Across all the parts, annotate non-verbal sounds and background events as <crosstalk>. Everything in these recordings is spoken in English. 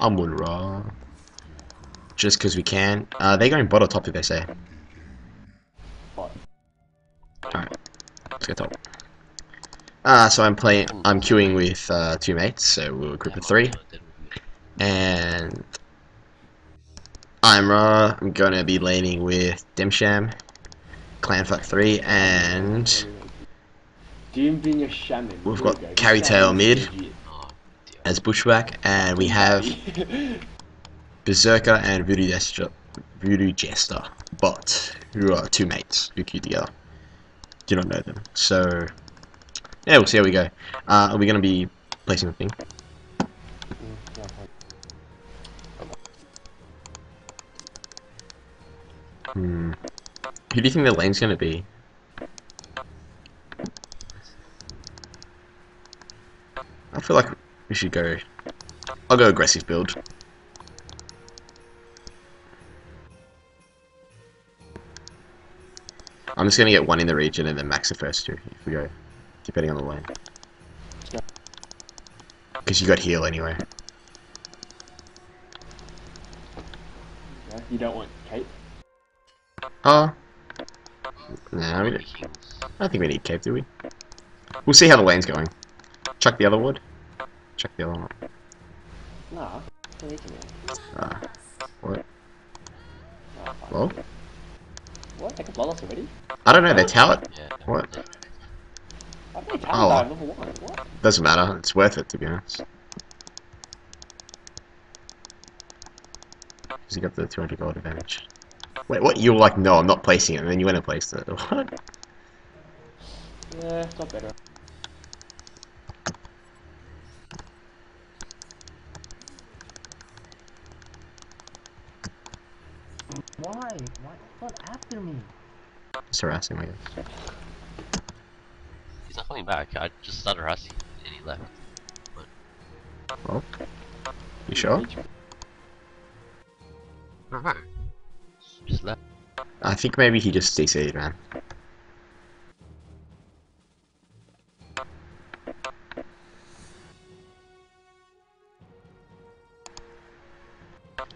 Amun-Ra. Just because we can. Uh, they're going bot or top, did they say? Alright, let's go top. Uh, so I'm playing, I'm queuing with uh, two mates, so we'll group of three. And I'm uh, I'm gonna be laning with Dimsham, Clanfuck 3, and Jim being a shaman. We've got go. Carry Shaman's Tail mid. As Bushwhack, and we have Berserker and Voodoo Jester, Voodoo Jester bot, who are two mates who queue together. Do not know them, so yeah, we'll see how we go. Uh, are we gonna be placing the thing? Hmm. Who do you think the lane's gonna be? I feel like we should go. I'll go aggressive build. I'm just gonna get one in the region and then max the first two if we go, depending on the lane. Because you got heal anyway. You don't want cape? Oh. Nah, we don't, I don't think we need cape, do we? We'll see how the lane's going. Chuck the other wood. Chuck the other one. No, Don't need to, man. Uh, what? Nah, fine. Well, What? They can blood us already? I don't know. They tell it. Yeah. What? I think Oh. talent dive level one. What? Doesn't matter. It's worth it to be honest. Because you got the 200 gold advantage. Wait, what? You were like, no, I'm not placing it, and then you went and placed it. <laughs> What? Yeah, it's not better. Why? Why? What after me? Just harassing, I guess. He's not coming back. I just started harassing and he left. Well, you sure? No. Just left. I think maybe he just CC'd, man.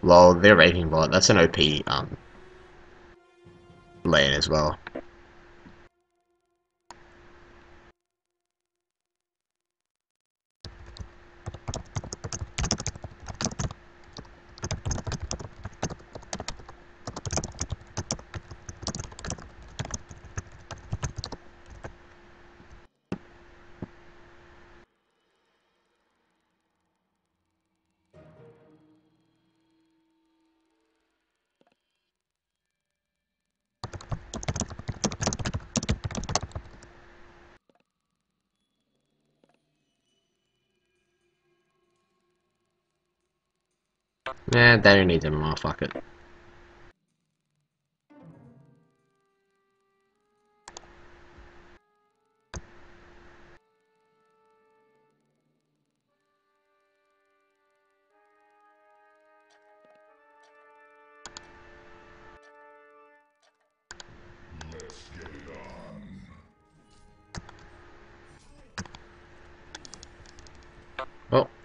Well, they're Raving Bot. That's an OP um, lane as well. Nah, they don't need them more. Fuck it.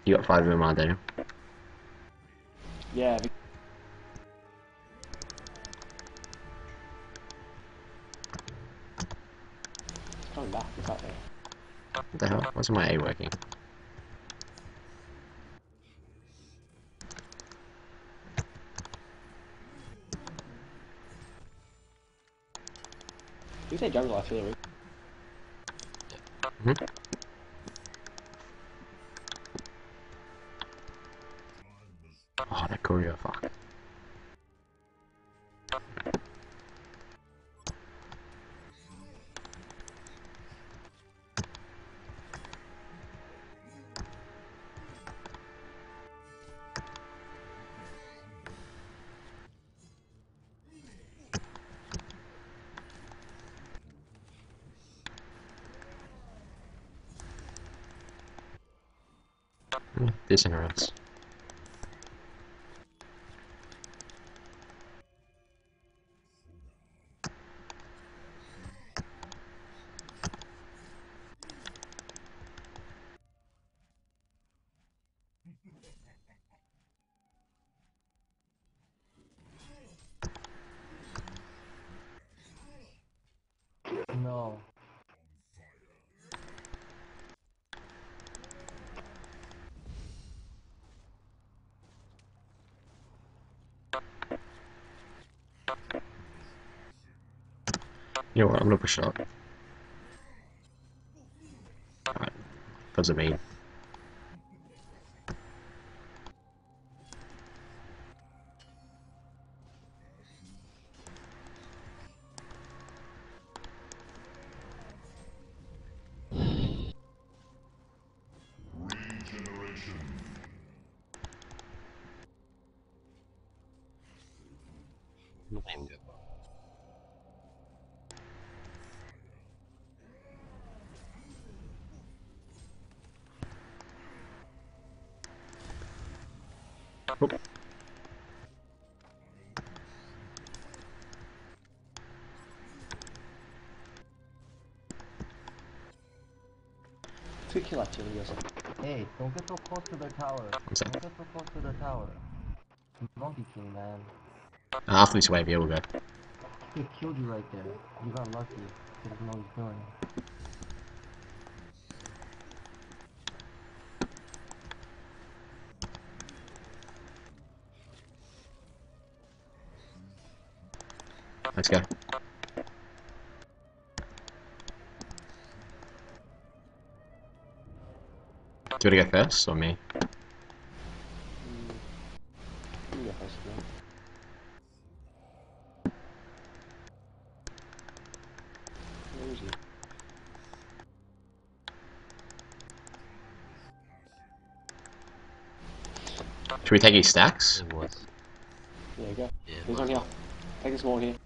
You got five of them Daniel. Yeah, the- It's coming back, it's out there. What the hell? Why's my A working? You say jungle. Hmm, Disinterest. You know what? I'm gonna push up. Alright. What does it Actually, yes. Hey, don't get so close to the tower. Don't get so close to the tower. Monkey king, man. After this wave, yeah, we'll go. He killed you right there. You got lucky. He doesn't know what he's doing. Let's go. Do you want to go first or me? You go first, man. Where is he? Should we take these stacks? It was. There you go. Yeah. He's might on here. Take this one here.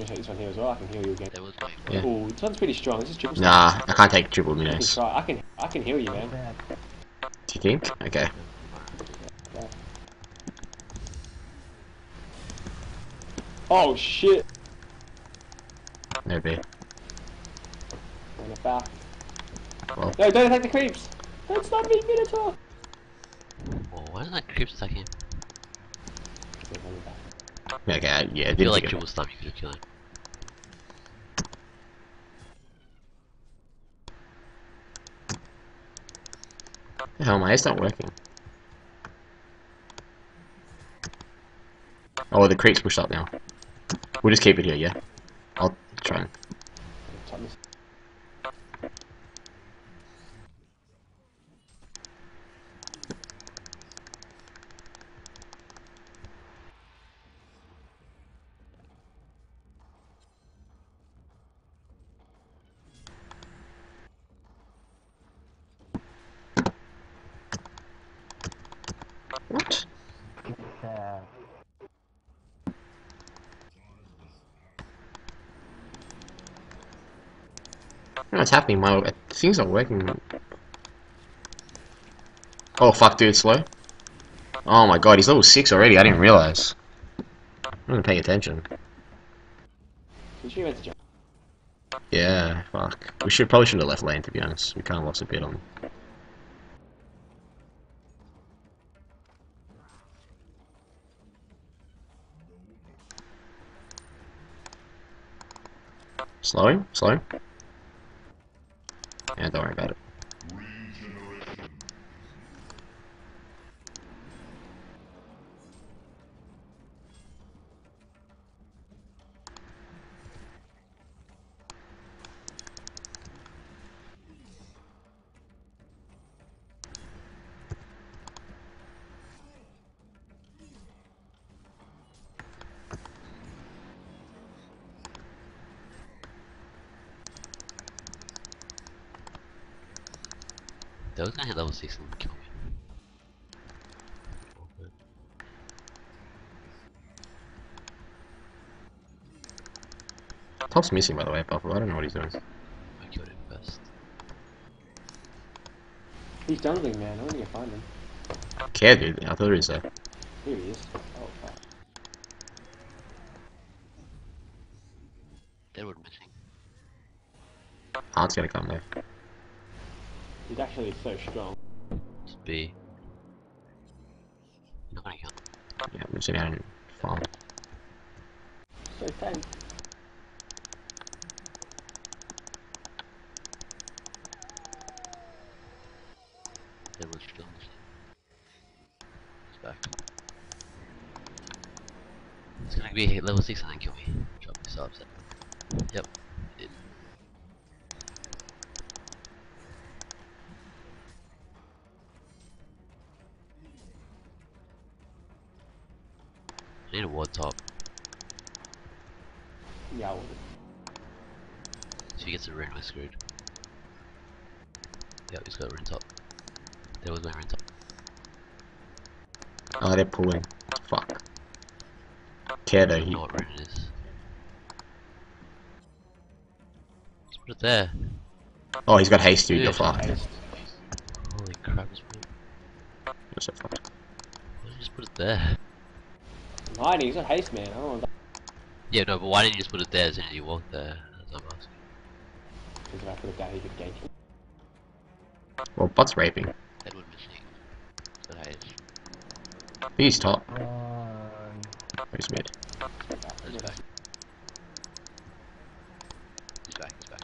Do you want to take this one here as well? I can heal you again. There was my Yeah. Oh, this one's pretty strong. This is triple. Nah, I can't take triple I can minos. I can. I can heal you, man. Do you think? Okay. Oh shit! No B. On the back. Well. No, don't attack the creeps. That's not me, Minotaur. Oh, why didn't that creep attack him? Okay, on the back. Okay, yeah, I didn't feel like think of triple slam you could have killed him. Hell, my hair's not working. Oh, the creek's pushed up now. We'll just keep it here, yeah? I'll try and... Tap this. What? Bad. What's happening? My things are working. Oh fuck, dude, slow. Oh my god, he's level 6 already, I didn't realize. I'm not paying attention. Yeah, fuck. We should probably shouldn't have left lane to be honest. We kinda lost a bit on Slowing? Slowing? Yeah, don't worry about it. Gonna hit level 6 and kill me. Top's missing by the way, Buffalo. I don't know what he's doing. I killed him first. He's jungling, man. I need to find him. Care, dude. I thought he was there. Here he is. Oh fuck. Deadwood missing. Art's gonna come though. He's actually so strong. It's B. Not gonna kill. Yeah, I'm just gonna go farm. So tank. Deadwood's still missing. back. It's gonna be level 6 and then kill me. Drop me so upset. Yep. Need a ward top. Yeah, I would. So he gets a rune, we're screwed. Yep, he's got a rune top. There was my rune top. Oh, they're pulling. Fuck. Care though, I he. know what rune it is. Just put it there. Oh, he's got haste, dude. You're Dude. fucked. Haste. Holy crap, just put it, You're so fucked. why did you just put it there? I'm hiding, he's got haste, man. I don't want Yeah, no, but why didn't you just put it there as soon as you walked there? That's what I'm asking. Because if I put it down, he could gank me. Well, Butt's raping. Edward missing. So hey, it's he's top. Run. He's mid. He's back. He's back, he's back.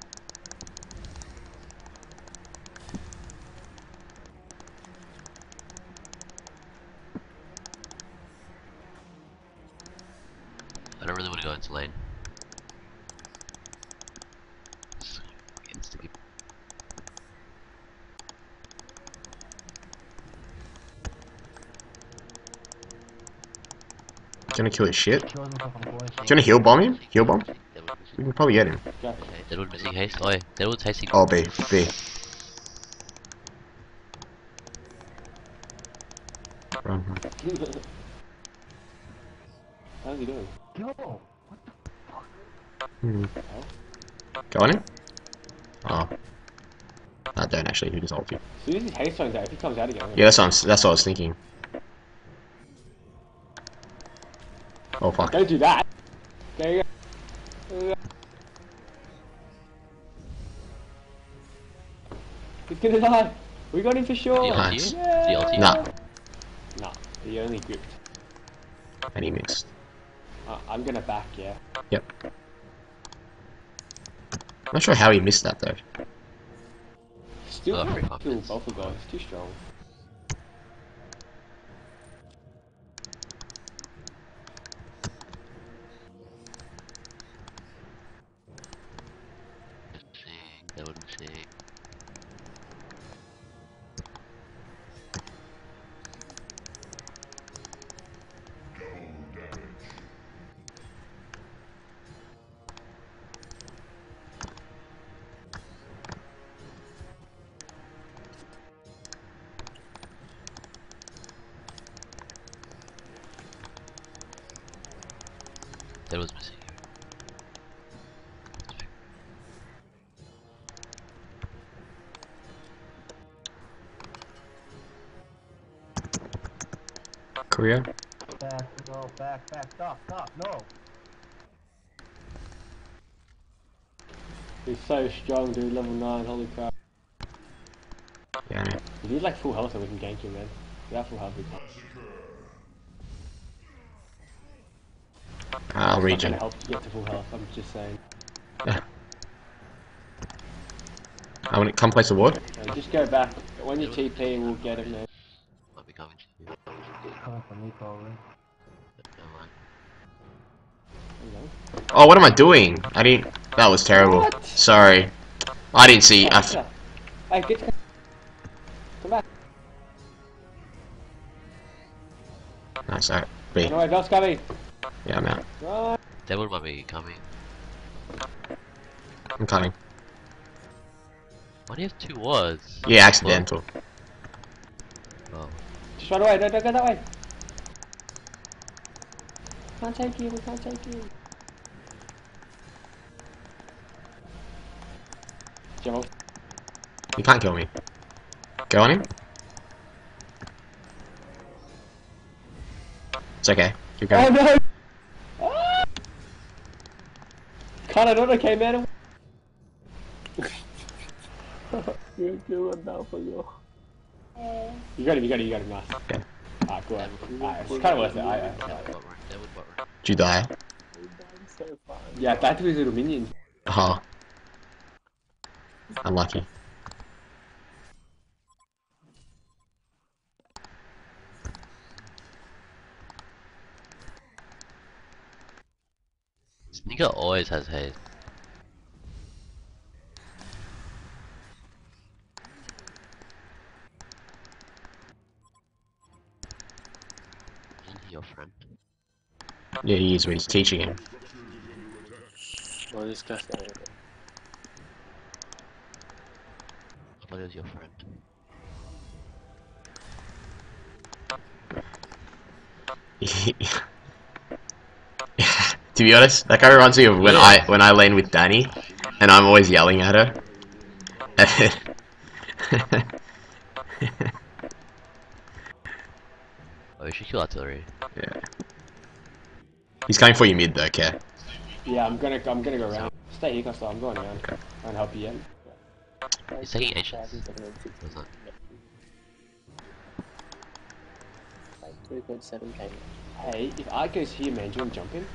I don't want to go into lane. Just insta Gonna kill his shit. Kills himself on going Do you wanna heal bomb him? Heal bomb? We can probably get him. Okay, Deadwood missing haste. Oh, yeah, Deadwood's hasting. Oh, B. B. Run, run. How's he doing? Yo! Hmm. Go on him? Oh. I don't actually, he just ult you. As soon as his haste out, if he comes out again, Yeah, that's what, I'm, that's what I was thinking. Oh fuck. Don't do that. Go, go. go. He's gonna die. We got him for sure. ult Nice. you? Did he ult? Nah, Nah, he only gripped. and he missed. Uh, I'm gonna back, yeah. Yep. I'm not sure how he missed that though. Still kill confidence. both of guys. Too strong. Deadwood's missing. Korea? Back, no, back, back, stop, stop, no! He's so strong, dude. Level 9, holy crap. Yeah, I know. If he's like full health, then we can gank him, man. Without full health, we can't. I'll It's not regen. gonna help to get to full health, I'm just saying. I want to come place the ward. Uh, just go back. When you TP, we'll get him, man. Might be coming. Coming from me, probably. Never mind. There you go. Oh, what am I doing? I didn't. That was terrible. What? Sorry. I didn't see. I f- Hey, Hey, get. Come back. nice. Alright. B. Run away, Bell's coming. Yeah, I'm out. Run. Deadwood might be coming. I'm coming. Why do you have two wards? Yeah, accidental. Oh. Just run away, don't, don't go that way. Can't take you, we can't take you. Joe, You can't kill me. Go on him. It's okay. Keep Oh going. no! Ah! Connor, not okay, man. <laughs> You're doing that for you. You got him, you got him, you got him, nice. Okay. Alright, good. Alright, it's kinda worth it. I, I, Deadwood bot run. Deadwood bot run. Did you die? yeah, back to his little minions. Oh. Uh-huh. Unlucky. Nico always has haze. Isn't your friend? Yeah, he is when he's teaching him. Well, this guy's not I thought he was your friend. <laughs> to be honest, that guy reminds me of when I when I lane with Danny, and I'm always yelling at her. <laughs> Oh, we should kill artillery. yeah. He's coming for you mid though, okay? Yeah, I'm gonna I'm gonna go around. Stay here, Costa. I'm going around. Okay. Try and help you out. He's taking ancients. What's that? Three point seven k. Hey, if I goes here, man, do you want to jump in?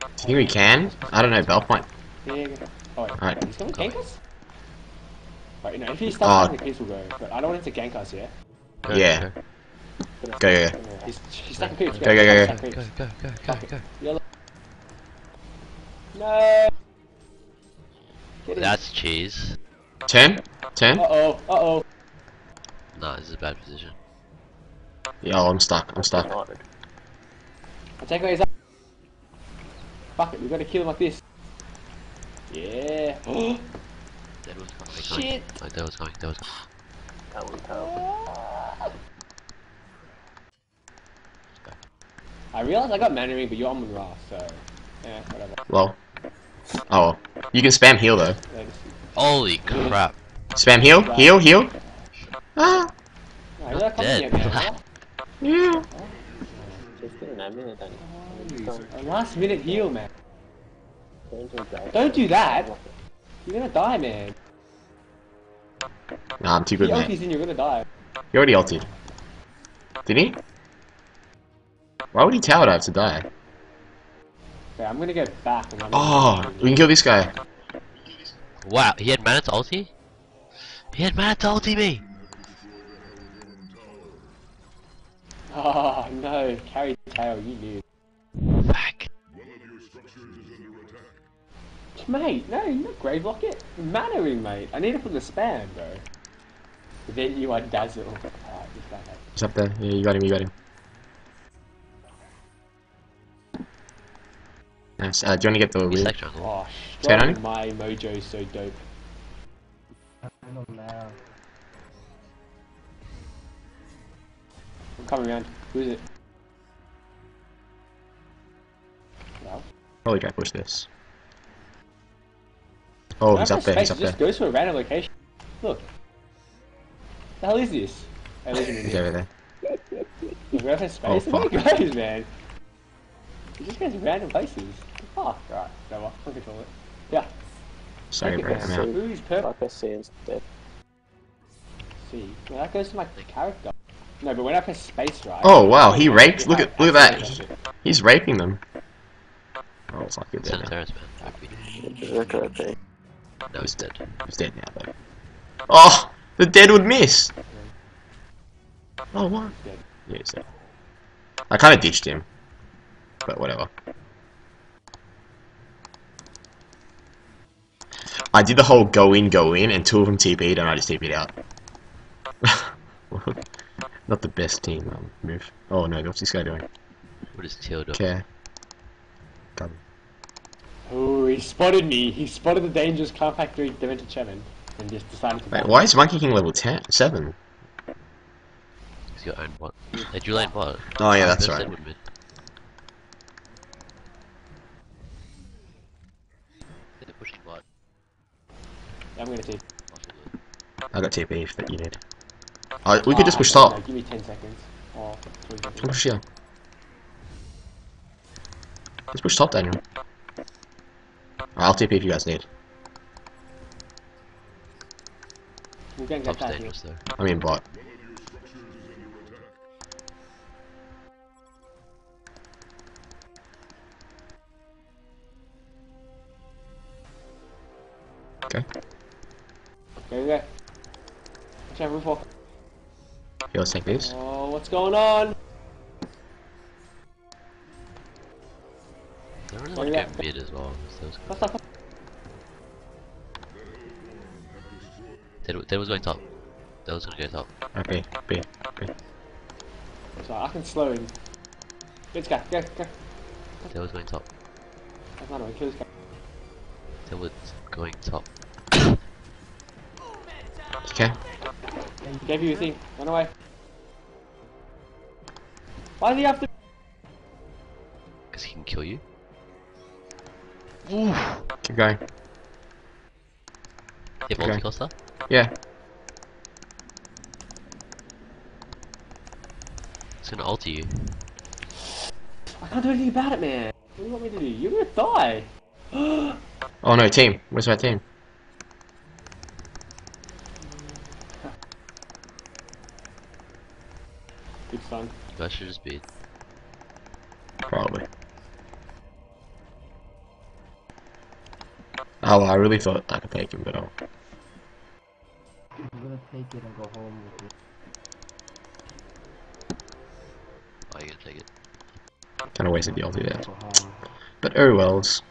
Do you think we can? I don't know, Bell Point. Yeah. yeah, yeah, oh, Alright. he's gonna gank us. Right, you know, if he Oh. starts, the piece will go. But I don't want him to gank us, yeah. Go, Yeah. Go, Go, go, go. Yeah, He's he's stacking creeps. Go, go, go, stack go, creeps. go, go, go, go. Yellow. No. Get in. That's cheese. Ten? Ten? Uh oh. Uh oh. Nah, this is a bad position. Yeah, oh, I'm stuck. I'm stuck. I'll take away his. Fuck it, we gotta kill him like this. Yeah. <gasps> Oh, That was coming. coming. Shit. Oh, that was coming. That was coming. I realized I got mana ring, but you're on Ra, so yeah, whatever. Well. Oh, you can spam heal though. Holy crap. Spam heal, heal, heal. Ah, No, you're not coming Dead. yet, man. <laughs> yeah. Just in a minute, Danny. A last minute heal, man. Don't do that. You're gonna die, man. Nah, I'm too The good, mate. ulti's in, you're gonna die. He already ulted. Did he? Why would he tower dive to die? Okay, I'm gonna go back. And I'm Oh, we can kill this guy. Wow, he had mana to ulti? He had mana to ulti me! Oh no, carry tail, you knew. Fuck. Mate, no, not grave locket. Mana ring, mate. I need it for the spam, bro. Then you are dazzle. Alright, this guy. He's up there. Yeah, you got him, you got him. Nice. Uh, do you want to get the He's wheel? like. Oh, Say strong none? my mojo is so dope. I'm coming around. Who is it? Probably try to push this. Oh, he's up there, he's up space, it just goes to a random location. Look. The hell is this? Hey, listen <laughs> to He's me. over there. Oh, look, when I press Oh, space, look fuck. where it goes, man. It just goes to random places. Oh, right. Whatever. I'll control it. Yeah. Sorry, Look bro. I'm this. out. Who's purple? Like I see instead. See. Well, that goes to my character. No, but when I press space, right? Oh, wow, he it raped- look at- look at that. He's raping them. Oh, it's like you're It's in dead the now. terrace, man. Okay, okay. No, he's dead. He's dead now, though. Oh, the dead would miss. Oh, what? Dead. Yeah, he's dead. I kind of ditched him, but whatever. I did the whole go in, go in, and two of them TP'd, and I just TP'd out. <laughs> Not the best team um, move. Oh no, what's this guy doing? What is Teal doing? Okay. Got him. Oh, he spotted me. He spotted the dangerous compact 3 Demented Shaman and just decided to. Wait, why is Monkey King level 10? 7? He's got own bot. Hey, you lane bot. Oh yeah, that's right. Edward mid. They're pushing bot. Yeah, I'm gonna take. I got TP if that you need. Oh, we could just push oh, top. No, give me 10 seconds. Oh, three seconds. Push here. Let's push top, Daniel. I'll TP if you guys need. We're gonna get that here. I mean bot. Okay. Watch out, roof off. Here, let's take this. Oh, what's going on? They're really Where like you at? mid as well. So was, What's up? Ted, Ted was going top. Ted was gonna go top. Okay, B, B. So I can slow him. Let's go, go, go. Ted was going top. That's not a kill this guy. Ted was going top. Okay. He gave you a thing. Run away. Why does he have to? Because he can kill you. Keep going. You have Okay. ulti Costa? Yeah. It's gonna alter you. I can't do anything about it, man. What do you want me to do? You're gonna die. <gasps> Oh no, team. Where's my team? Good son. That should just be. Probably. Oh, I really thought I could take him, but. I'm oh, gonna take it and go home with it. Oh, you're gonna take it. Kind of wasted the ulti there. But oh wells.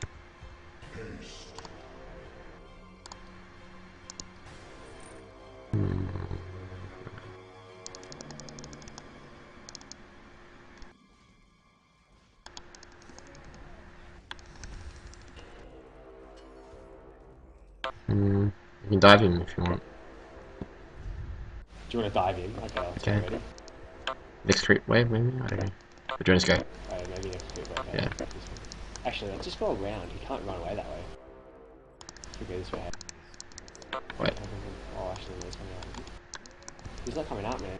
Can dive in if you want. Do you want to dive in? Okay, I'll Okay. ready. Next creep wave, maybe? I don't know. But let's go. Oh, maybe next week. Okay. Yeah. This. Actually, let's just go around. He can't run away that way. Should go this way. Wait. Oh, actually, there's coming out. He's not coming out, man.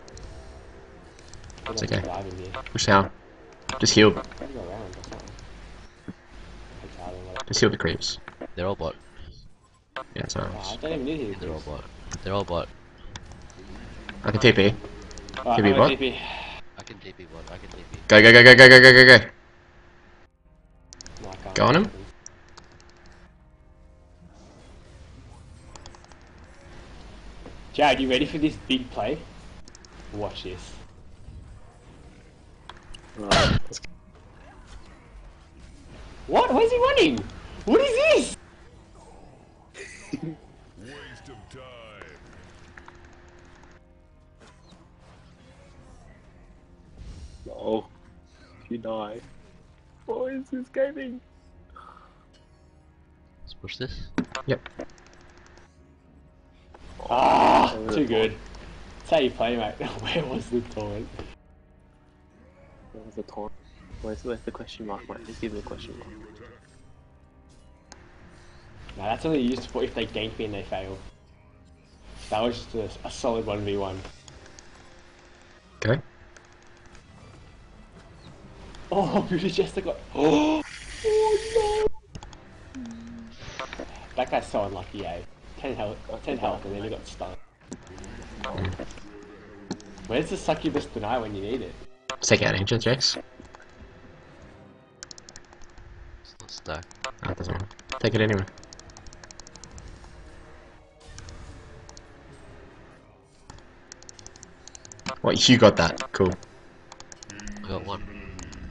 It's okay. Dive in here. Push down. Just heal. Gotta go around or something. Take out and whatever. Just heal the creeps. They're all bot. Yeah, it's alright. Oh, I don't even need him. They're all bot. They're all bot. I can TP. Alright, TP I'm bot? TP. I can TP bot. I can TP. Go, go, go, go, go, go, go, go, go. No, Go on him. Jared, you ready for this big play? Watch this. Right, let's <laughs> go. What? Where's he running? What is this? Waste of time. No. You die. What is this gaming? Let's push this. Yep. Ah, too good. That's how you play, mate. <laughs> Where was the taunt? What was the taunt? Where's, where's the question mark, mate? Just give me a question mark. No, that's only used for if they gank me and they fail. That was just a, a solid 1v1. Okay. Oh, <laughs> Voodoo Jester got. Oh, <gasps> oh no! That guy's so unlucky, eh? 10 health, 10 health, and then he got stunned. Where's the succubus deny when you need it? Take out Ancient Jax. It's not stack. Ah, doesn't matter. Take it anyway. What, you got that? Cool. I got one.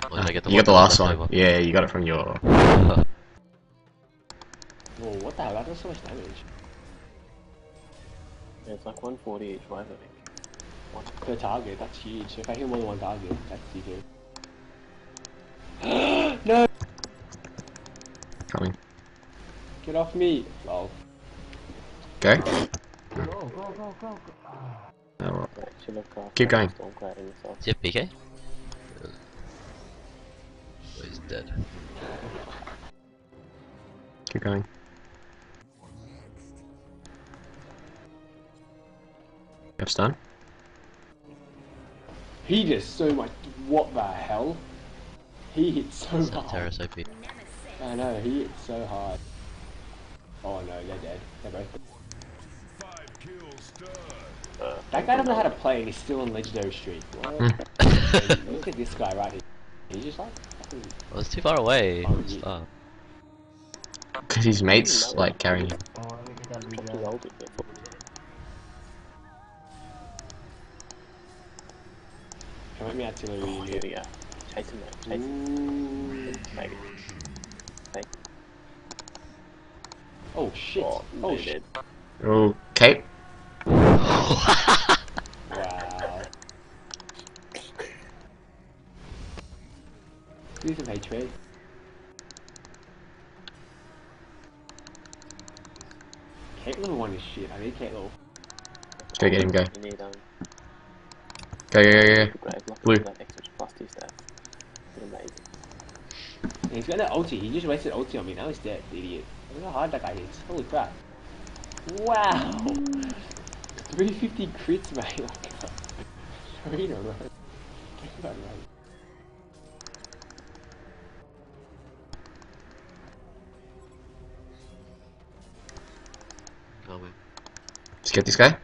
Oh, did Ah, I get the you one got the last was one. Yeah, you got it from your... Whoa, what the hell? That does so much damage. Yeah, it's like 140 each way, I think. One. Per target, that's huge. If I hit more than one target, that's huge. <gasps> no! Coming. Get off me! Lol. Go. Go, go, go, go, go. Keep going. Stormcloud and yourself. Do you have PK? Oh, he's dead. Keep going. Have stun? He just so much. What the hell? He hit so It's not hard. Terrace OP. I know, he hit so hard. Oh no, they're dead. They're both dead. Five kills done. Uh, That guy doesn't know how to play and he's still on legendary streak. Hmm. Look at this guy right here. He's just like fucking. I was too far away. Oh, Because his mates, like, carrying him. oh, let me get that His regen. ult is there. Come at me artillery. Oh, here we go. Chase him, mate. Chase him. Ooh. Maybe. fake. Oh shit! Oh, Oh, no, shit! dead. Okay. Wow. Do some hatred. Kate level one is shit. I need Kate level. Go get him, go. You need um, Go, go, go, go. the grave lock Blue. that extra plus two stats. It's amazing. And he's got that ulti. He just wasted ulti on me. Now he's dead. Idiot. Look how hard that guy hits. Holy crap. Wow. 350 crits, mate. <laughs> Like, three in a row. Get that right. Oh Let's get this guy.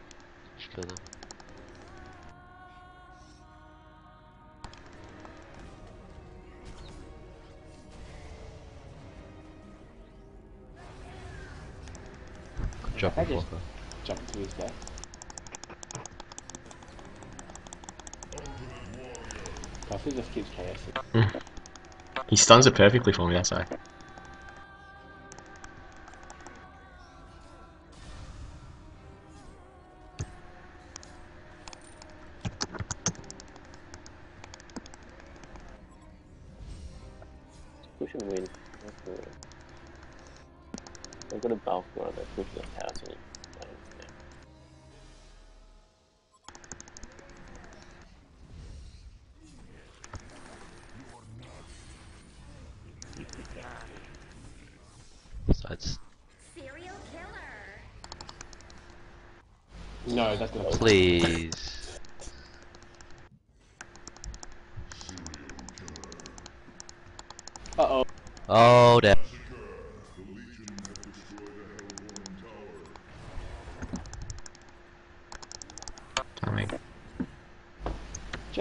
Kelsey just keeps KSing. He stuns it perfectly for me, that's why.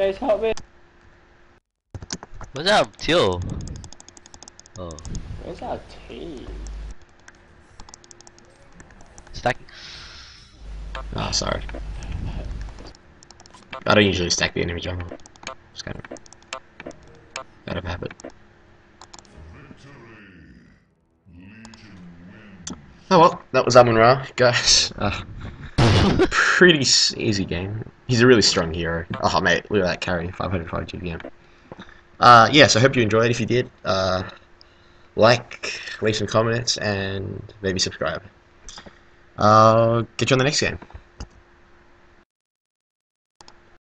Jace, help me. What's up, Teal? Oh, Where's our team? stacking. Oh, sorry. I don't usually stack the enemy jungle. Just kind of out of habit. Oh well, that was Amun Ra, guys. Uh, <laughs> pretty easy game. He's a really strong hero. Oh mate, look at that carry, 505 GPM. Uh, yeah, so I hope you enjoyed. If you did, uh, like, leave some comments, and maybe subscribe. I'll get you on the next game.